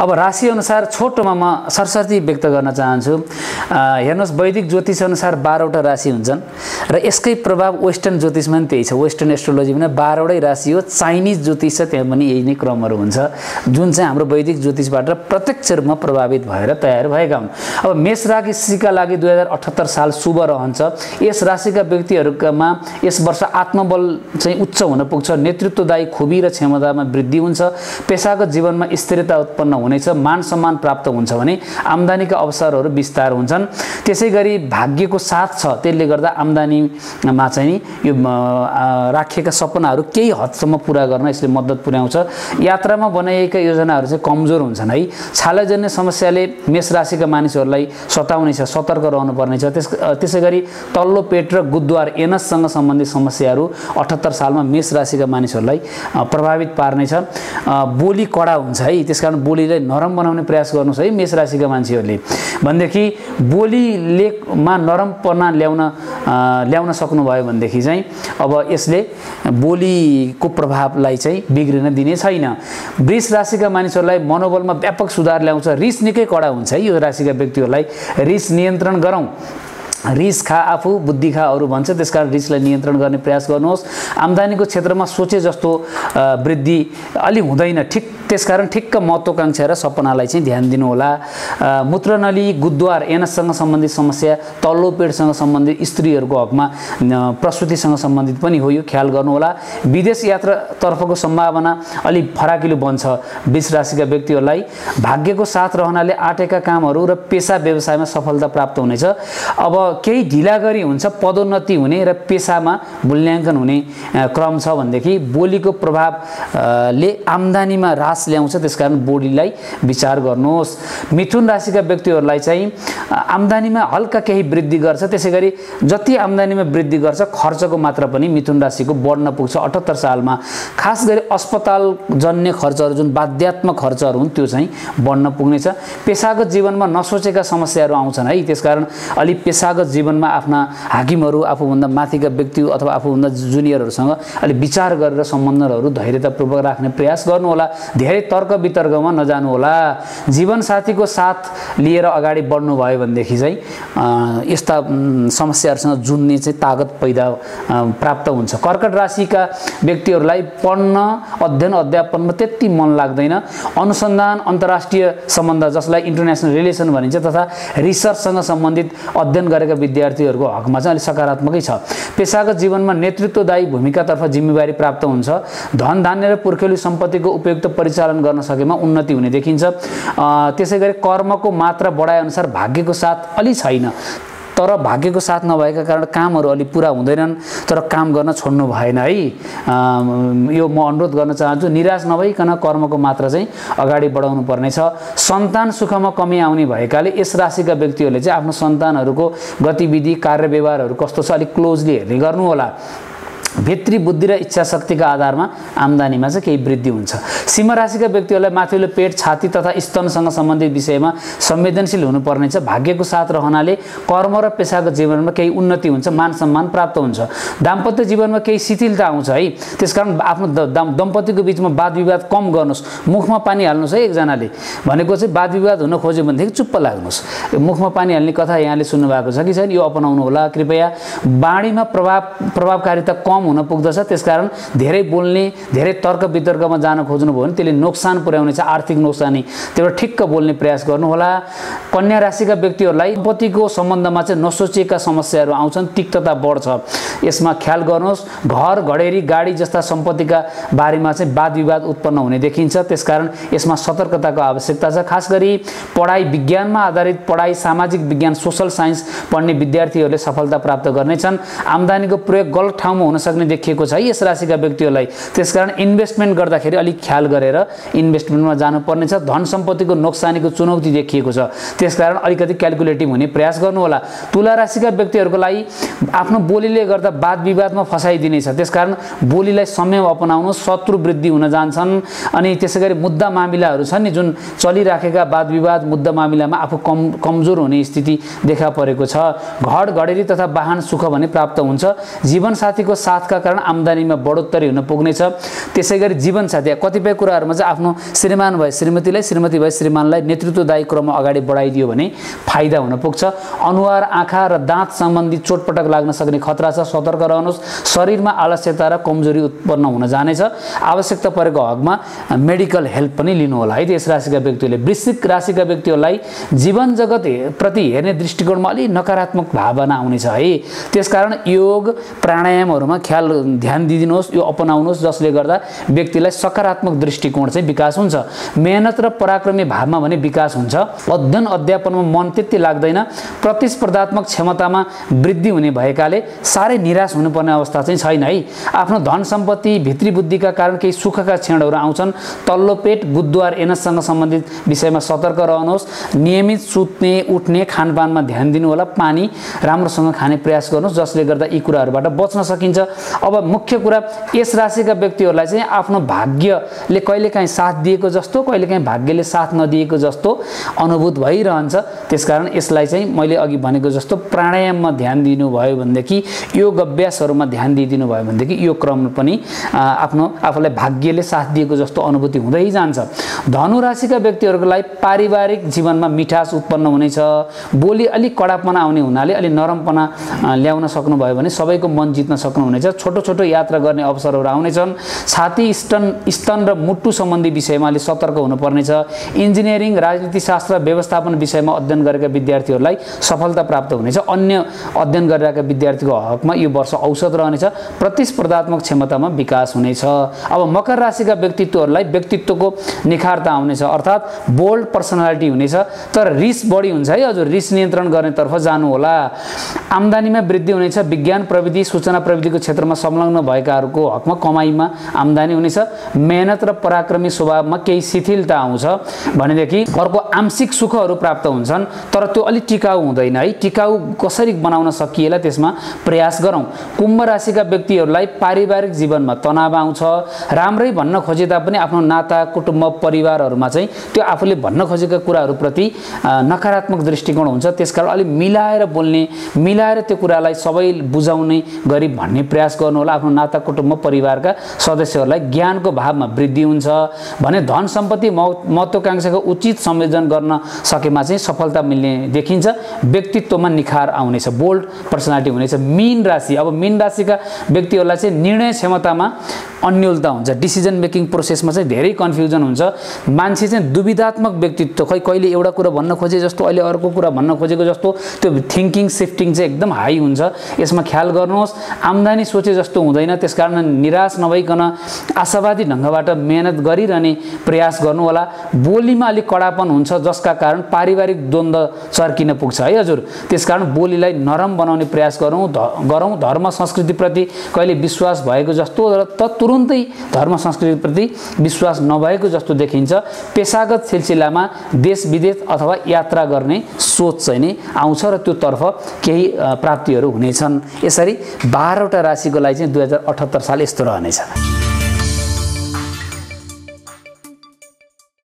अब राशिअनुसार छोटोमा म सरस्वती व्यक्त गर्न चाहन्छु। हेर्नुहोस् वैदिक ज्योतिष अनुसार बाह्रवटा राशि हुन्छन् र यसकै प्रभाव वेस्टर्न ज्योतिषमा पनि त्यही छ। वेस्टर्न एस्ट्रोलोजी पनि बाह्रवटै राशि हो चाइनिज ज्योतिष छ त्यहाँ पनि यही नै क्रमहरू हुन्छ। जुन चाहिँ हाम्रो वैदिक ज्योतिषबाट प्रत्यक्ष रूपमा प्रभावित भएर तयार भएका हुन्। अब मेष राशिका लागि दुई हजार अठहत्तर साल शुभ रहन्छ। यस राशिका व्यक्तिहरूमा यस वर्ष आत्मबल चाहिँ उच्च हुन पुग्छ। नेतृत्वदायी खुबी र क्षमतामा वृद्धि हुन्छ। पेसागत जीवनमा स्थिरता उत्पन्न हुनेछ मान सम्मान प्राप्त हुन्छ भने आम्दानीका अवसरहरू विस्तार हुन्छन्। त्यसै गरी भाग्यको साथ छ त्यसले गर्दा आम्दानीमा चाहिँ यो राखिएका सपनाहरू केही हदसम्म पुरा गर्न यसले मद्दत पुर्याउँछ। यात्रामा बनाइएका योजनाहरू चाहिँ कमजोर हुन्छन् है। छालाजन्य समस्याले मेष राशिका मानिसहरूलाई सताउनेछ सतर्क रहनुपर्नेछ। त्यस त्यसै गरी तल्लो पेट र गुद्वार एनससँग सम्बन्धित समस्याहरू अठहत्तर सालमा मेष राशिका मानिसहरूलाई प्रभावित पार्नेछ। बोली कडा हुन्छ है। त्यस कारण बोलीलाई नरम बनाउने प्रयास गर्नुहोस् है मेष राशिका मान्छेहरूले। भनेदेखि बोलीलेमा नरमपना ल्याउन ल्याउन सक्नुभयो भनेदेखि चाहिँ अब यसले बोलीको प्रभावलाई चाहिँ बिग्रिन दिने छैन। वृष राशिका मानिसहरूलाई मनोबलमा व्यापक सुधार ल्याउँछ। रिस निकै कडा हुन्छ है यो राशिका व्यक्तिहरूलाई। रिस नियन्त्रण गरौँ। रिस खा आफू बुद्धि खा अरू भन्छ। त्यस कारण रिसलाई नियन्त्रण गर्ने प्रयास गर्नुहोस्। आम्दानीको क्षेत्रमा सोचे जस्तो वृद्धि अलि हुँदैन। ठिक त्यसकारण ठिक्क महत्त्वकाङ्क्षा र सपनालाई चाहिँ ध्यान दिनुहोला। मूत्रनली गुद्वार एनससँग सम्बन्धित समस्या तल्लो पेटसँग सम्बन्धित स्त्रीहरूको हकमा प्रसुतिसँग सम्बन्धित पनि हो यो ख्याल गर्नुहोला। विदेश यात्रातर्फको सम्भावना अलिक फराकिलो बन्छ विष राशिका व्यक्तिहरूलाई। भाग्यको साथ रहनाले आँटेका कामहरू र पेसा व्यवसायमा सफलता प्राप्त हुनेछ। अब केही ढिला गरी हुन्छ पदोन्नति हुने र पेसामा मूल्याङ्कन हुने क्रम छ भनेदेखि बोलीको प्रभावले आम्दानीमा ह्रास ल्याउँछ त्यस कारण बोलीलाई विचार गर्नुहोस्। मिथुन राशिका व्यक्तिहरूलाई चाहिँ आम्दानीमा हल्का केही वृद्धि गर्छ त्यसै गरी जति आम्दानीमा वृद्धि गर्छ खर्चको मात्रा पनि मिथुन राशिको बढ्न पुग्छ। अठहत्तर सालमा खास गरी अस्पताल जन्य खर्चहरू जुन बाध्यात्मक खर्चहरू हुन् त्यो चाहिँ बढ्न पुग्नेछ। पेसागत जीवनमा नसोचेका समस्याहरू आउँछन् है। त्यसकारण अलिक पेसागत जीवनमा आफ्ना हाकिमहरू आफूभन्दा माथिका व्यक्ति अथवा आफूभन्दा जुनियरहरूसँग अलिक विचार गरेर सम्बन्धहरू धैर्यतापूर्वक राख्ने प्रयास गर्नुहोला। धेरै तर्क वितर्कमा नजानुहोला। जीवनसाथीको साथ लिएर अगाडि बढ्नुभयो भनेदेखि चाहिँ यस्ता समस्याहरूसँग जुन्ने चाहिँ तागत पैदा प्राप्त हुन्छ। कर्कट राशिका व्यक्तिहरूलाई पढ्न अध्ययन अध्यापनमा त्यति मन लाग्दैन। अनुसन्धान अन्तर्राष्ट्रिय सम्बन्ध जसलाई इन्टरनेसनल रिलेसन भनिन्छ तथा रिसर्चसँग सम्बन्धित अध्ययन गरेका विद्यार्थीहरूको हकमा चाहिँ अलिक सकारात्मकै छ। पेसागत जीवनमा नेतृत्वदायी भूमिकातर्फ जिम्मेवारी प्राप्त हुन्छ। धन धान्य र पुर्खेली सम्पत्तिको उपयुक्त परिचालन गर्न सकेमा उन्नति हुने देखिन्छ। त्यसै गरी कर्मको मात्रा बढाएअनुसार भाग्यको साथ अलि छैन। तर भाग्यको साथ नभएका कारण कामहरू अलिक पुरा हुँदैनन् तर काम गर्न छोड्नु भएन है। यो म अनुरोध गर्न चाहन्छु निराश नभइकन कर्मको मात्रा चाहिँ अगाडि बढाउनु पर्नेछ। सन्तान सुखमा कमी आउने भएकाले यस राशिका व्यक्तिहरूले चाहिँ आफ्नो सन्तानहरूको गतिविधि कार्य व्यवहारहरू कस्तो छ अलिक क्लोजली हेर्ने गर्नुहोला। भित्री बुद्धि र इच्छा शक्तिका आधारमा आम्दानीमा चाहिँ केही वृद्धि हुन्छ। सिंह राशिका व्यक्तिहरूलाई माथिल्लो पेट छाती तथा स्तनसँग सम्बन्धित विषयमा संवेदनशील हुनुपर्नेछ। भाग्यको साथ रहनाले कर्म र पेसाको जीवनमा केही उन्नति हुन्छ मान सम्मान प्राप्त हुन्छ। दाम्पत्य जीवनमा केही शिथिलता आउँछ है। त्यसकारण आफ्नो दम्पतिको बिचमा वाद विवाद कम गर्नुहोस्। मुखमा पानी हाल्नुहोस् है एकजनाले। भनेको चाहिँ वाद विवाद हुन खोज्यो भनेदेखि चुप्प लाग्नुहोस्। मुखमा पानी हाल्ने कथा यहाँले सुन्नुभएको छ कि छैन? यो अपनाउनु होला कृपया बाढीमा प्रभाव प्रभावकारिता कम कम हुन पुग्दछ। त्यसकारण धेरै बोल्ने धेरै तर्क वितर्कमा जान खोज्नुभयो भने त्यसले नोक्सान पुर्याउनेछ आर्थिक नोक्सानी। त्यो ठिक्क बोल्ने प्रयास गर्नुहोला। कन्या राशिका व्यक्तिहरूलाई पतिको सम्बन्धमा चाहिँ नसोचिएका समस्याहरू आउँछन् तिक्तता बढ्छ। यसमा ख्याल गर्नुहोस् घर घडेरी गाडी जस्ता सम्पत्तिका बारेमा चाहिँ वाद विवाद उत्पन्न हुने देखिन्छ। त्यसकारण यसमा सतर्कताको आवश्यकता छ। खास गरी पढाइ विज्ञानमा आधारित पढाइ सामाजिक विज्ञान सोसल साइन्स पढ्ने विद्यार्थीहरूले सफलता प्राप्त गर्नेछन्। आम्दानीको प्रयोग गलत ठाउँमा हुन सक्ने देखिएको छ यस राशिका व्यक्तिहरूलाई। त्यसकारण इन्भेस्टमेन्ट गर्दाखेरि अलिक ख्याल गरेर इन्भेस्टमेन्टमा जानुपर्नेछ धन सम्पत्तिको नोक्सानीको चुनौती देखिएको छ। त्यसकारण अलिकति क्यालकुलेटिभ हुने प्रयास गर्नुहोला। तुला राशिका व्यक्तिहरूको लागि आफ्नो बोलीले गर्दा वाद विवादमा फसाइदिनेछ त्यसकारण बोलीलाई समय अपनाउनु शत्रु वृद्धि हुन जान्छन्। अनि त्यसै गरी मुद्दा मामिलाहरू छन् नि जुन चलिराखेका वाद विवाद मुद्दा मामिलामा आफू कम कमजोर हुने स्थिति देखा परेको छ। घर घडेरी तथा वाहन सुख भने प्राप्त हुन्छ। जीवनसाथीको साथ साथका कारण आम्दानीमा बढोत्तरी हुन पुग्नेछ। त्यसै गरी जीवनसाथी कतिपय कुराहरूमा चाहिँ आफ्नो श्रीमान भए श्रीमतीलाई श्रीमती भए श्रीमानलाई नेतृत्वदायी क्रममा अगाडि बढाइदियो भने फाइदा हुन पुग्छ। अनुहार आँखा र दाँत सम्बन्धी चोटपटक लाग्न सक्ने खतरा छ। सतर्क रहनुहोस्। शरीरमा आलस्यता र कमजोरी उत्पन्न हुन जानेछ। आवश्यकता परेको हकमा मेडिकल हेल्प पनि लिनु होला है त्यस राशिका व्यक्तिहरूले। वृश्चिक राशिका व्यक्तिहरूलाई जीवन जगत प्रति हेर्ने दृष्टिकोणमा अलिक नकारात्मक भावना आउनेछ। है त्यसकारण योग प्राणायामहरूमा ख्याल ध्यान दिइदिनुहोस् यो अपनाउनुहोस् जसले गर्दा व्यक्तिलाई सकारात्मक दृष्टिकोण चाहिँ विकास हुन्छ। मेहनत र पराक्रमी भावमा भने विकास हुन्छ। अध्ययन अध्यापनमा मन त्यति लाग्दैन। प्रतिस्पर्धात्मक क्षमतामा वृद्धि हुने भएकाले साह्रै निराश हुनुपर्ने अवस्था चाहिँ छैन है। आफ्नो धन सम्पत्ति भित्री बुद्धिका कारण केही सुखका क्षणहरू आउँछन्। तल्लो पेट बुधद्वार एनससँग सम्बन्धित विषयमा सतर्क रहनुहोस्। नियमित सुत्ने उठ्ने खानपानमा ध्यान दिनु होला पानी राम्रोसँग खाने प्रयास गर्नुहोस् जसले गर्दा यी कुराहरूबाट बच्न सकिन्छ। अब मुख्य कुरा यस राशिका व्यक्तिहरूलाई चाहिँ आफ्नो भाग्यले कहिलेकाहीँ साथ दिएको जस्तो कहिलेकाहीँ भाग्यले साथ नदिएको जस्तो अनुभूत भइरहन्छ। त्यसकारण यसलाई चाहिँ मैले अघि भनेको जस्तो प्राणायाममा ध्यान दिनुभयो भनेदेखि योग अभ्यासहरूमा ध्यान दिइदिनु भयो भनेदेखि यो क्रम पनि आफ्नो आफूलाई भाग्यले साथ दिएको जस्तो अनुभूति हुँदै जान्छ। धनु राशिका व्यक्तिहरूको पारिवारिक जीवनमा मिठास उत्पन्न हुनेछ। बोली अलिक कडापना आउने हुनाले अलिक नरमपना ल्याउन सक्नुभयो भने सबैको मन जित्न सक्नुहुनेछ। छोटो छोटो यात्रा गर्ने अवसरहरू आउनेछन्। छाती स्तन स्तन र मुटु सम्बन्धी विषयमा अलिक सतर्क हुनुपर्नेछ। इन्जिनियरिङ राजनीतिशास्त्र व्यवस्थापन विषयमा अध्ययन गरेका विद्यार्थीहरूलाई सफलता प्राप्त हुनेछ। अन्य अध्ययन गरिरहेका विद्यार्थीको हकमा यो वर्ष औसत रहनेछ। प्रतिस्पर्धात्मक क्षमतामा विकास हुनेछ। अब मकर राशिका व्यक्तित्वहरूलाई व्यक्तित्वको निखारता आउनेछ। अर्थात् बोल्ड पर्सनालिटी हुनेछ। तर रिस बढी हुन्छ है। हजुर रिस नियन्त्रण गर्नेतर्फ जानु होला आम्दानीमा वृद्धि हुनेछ। विज्ञान प्रविधि सूचना प्रविधिको क्षेत्रमा संलग्न भएकाहरूको हकमा कमाइमा आम्दानी हुनेछ। मेहनत र पराक्रमी स्वभावमा केही शिथिलता आउँछ। भनेदेखि अर्को आंशिक सुखहरू प्राप्त हुन्छन् तर त्यो अलिक टिकाउ हुँदैन है। टिकाउ कसरी बनाउन सकिएला त्यसमा प्रयास गरौँ। कुम्भ राशिका व्यक्तिहरूलाई पारिवारिक जीवनमा तनाव आउँछ। राम्रै भन्न खोजे तापनि आफ्नो नाता कुटुम्ब परिवारहरूमा चाहिँ त्यो आफूले भन्न खोजेका कुराहरूप्रति नकारात्मक दृष्टिकोण हुन्छ। त्यसकारण अलिक मिलाएर बोल्ने मिलाएर त्यो कुरालाई सबै बुझाउने गरी भन्ने प्रयास गर्नु होला आफ्नो नाता कुटुम्ब परिवारका सदस्यहरूलाई ज्ञानको भावमा वृद्धि हुन्छ भने धन सम्पत्ति महत्त्वकाङ्क्षाको उचित संयोजन गर्न सकेमा चाहिँ सफलता मिल्ने देखिन्छ। व्यक्तित्वमा निखार आउनेछ बोल्ड पर्सनालिटी हुनेछ। मिन राशि अब मिन राशिका व्यक्तिहरूलाई चाहिँ निर्णय क्षमतामा अन्यलता हुन्छ। डिसिजन मेकिङ प्रोसेसमा चाहिँ धेरै कन्फ्युजन हुन्छ। मान्छे चाहिँ दुविधात्मक व्यक्तित्व खै कहिले एउटा कुरा भन्न खोजे जस्तो अहिले अर्को कुरा भन्न खोजेको जस्तो त्यो थिङ्किङ सिफ्टिङ चाहिँ एकदम हाई हुन्छ। यसमा ख्याल गर्नुहोस्। आम्दानी सोचे जस्तो हुँदैन। त्यस कारण निराश नभइकन आशावादी ढङ्गबाट मेहनत गरिरहने प्रयास गर्नु होला बोलीमा अलिक कडापन हुन्छ जसका कारण पारिवारिक द्वन्द्व चर्किन पुग्छ है हजुर। त्यस कारण बोलीलाई नरम बनाउने प्रयास गरौँ गरौँ धर्म संस्कृतिप्रति। कहिले विश्वास भएको जस्तो र त तुरुन्तै धर्म संस्कृतिप्रति विश्वास नभएको जस्तो देखिन्छ। पेसागत सिलसिलामा देश विदेश अथवा यात्रा गर्ने सोच चाहिँ नै आउँछ र त्योतर्फ केही प्राप्तिहरू हुनेछन्। यसरी बाह्रवटा राशिको लागि चाहिँ दुई हजार अठहत्तर साल यस्तो रहनेछ।